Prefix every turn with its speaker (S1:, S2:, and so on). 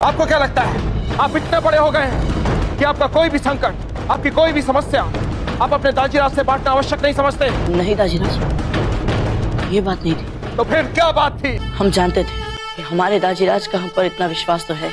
S1: आपको क्या लगता है? आप इतने बड़े हो गए हैं कि आपका कोई भी संकट आपकी कोई भी समस्या आप अपने दाजीराज से बांटना आवश्यक नहीं समझते।
S2: नहीं दाजीराज ये बात नहीं थी।
S1: तो फिर क्या बात थी?
S2: हम जानते थे कि हमारे दाजीराज का हम पर इतना विश्वास तो है।